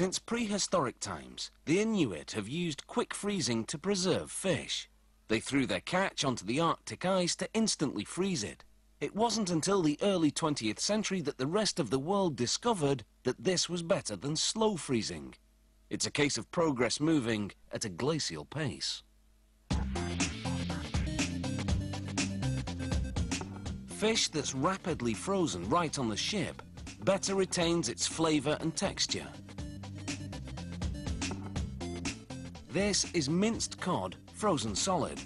Since prehistoric times, the Inuit have used quick freezing to preserve fish. They threw their catch onto the Arctic ice to instantly freeze it. It wasn't until the early 20th century that the rest of the world discovered that this was better than slow freezing. It's a case of progress moving at a glacial pace. Fish that's rapidly frozen right on the ship better retains its flavour and texture. This is minced cod, frozen solid.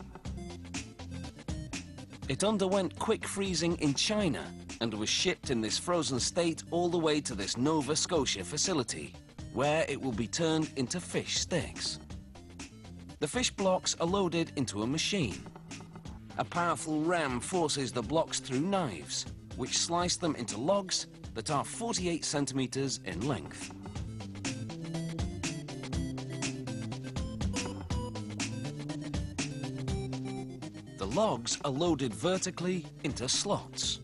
It underwent quick freezing in China and was shipped in this frozen state all the way to this Nova Scotia facility, where it will be turned into fish sticks. The fish blocks are loaded into a machine. A powerful ram forces the blocks through knives, which slice them into logs that are 48 centimetres in length. The logs are loaded vertically into slots.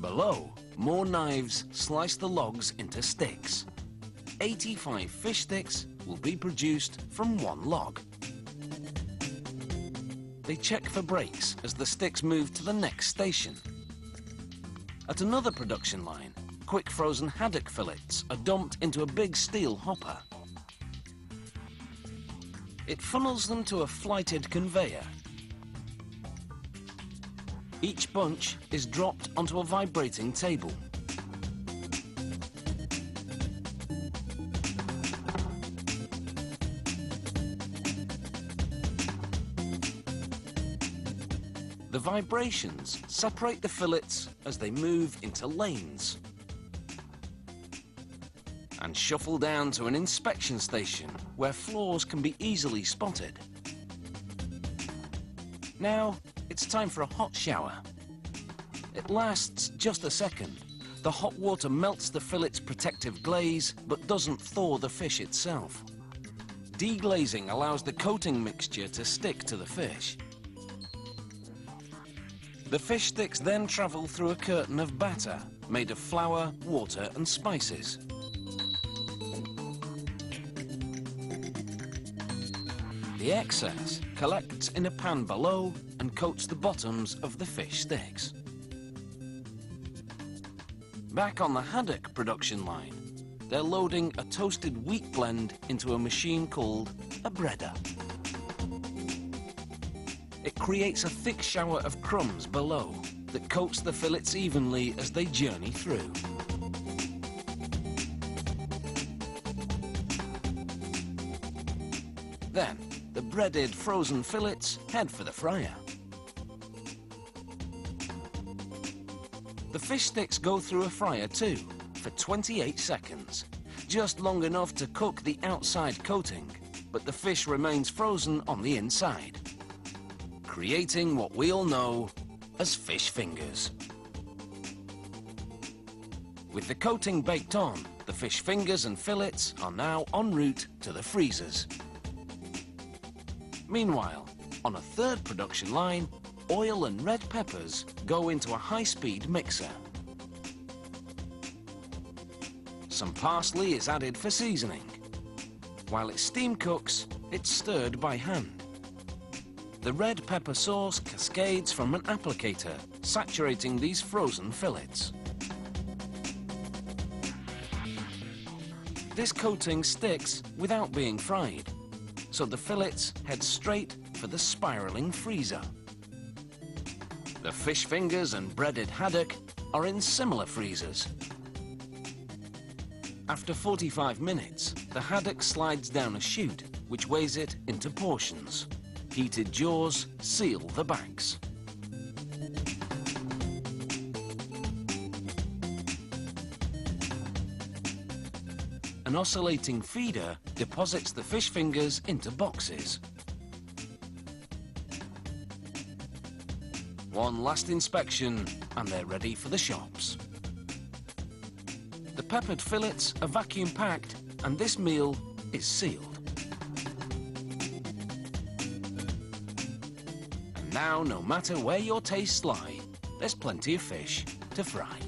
Below, more knives slice the logs into sticks. 85 fish sticks will be produced from one log. They check for breaks as the sticks move to the next station. At another production line, quick frozen haddock fillets are dumped into a big steel hopper. It funnels them to a flighted conveyor. Each bunch is dropped onto a vibrating table. The vibrations separate the fillets as they move into lanes and shuffle down to an inspection station where flaws can be easily spotted. Now, it's time for a hot shower. It lasts just a second. The hot water melts the fillet's protective glaze, but doesn't thaw the fish itself. Deglazing allows the coating mixture to stick to the fish. The fish sticks then travel through a curtain of batter made of flour, water and spices. The excess collects in a pan below and coats the bottoms of the fish sticks. Back on the haddock production line, they're loading a toasted wheat blend into a machine called a breader. It creates a thick shower of crumbs below that coats the fillets evenly as they journey through. Then, the breaded frozen fillets head for the fryer. The fish sticks go through a fryer too, for 28 seconds. Just long enough to cook the outside coating, but the fish remains frozen on the inside creating what we all know as fish fingers. With the coating baked on, the fish fingers and fillets are now en route to the freezers. Meanwhile, on a third production line, oil and red peppers go into a high-speed mixer. Some parsley is added for seasoning. While it steam cooks, it's stirred by hand. The red pepper sauce cascades from an applicator, saturating these frozen fillets. This coating sticks without being fried, so the fillets head straight for the spiraling freezer. The fish fingers and breaded haddock are in similar freezers. After 45 minutes, the haddock slides down a chute, which weighs it into portions. Heated jaws seal the banks. An oscillating feeder deposits the fish fingers into boxes. One last inspection and they're ready for the shops. The peppered fillets are vacuum packed and this meal is sealed. And now, no matter where your tastes lie, there's plenty of fish to fry.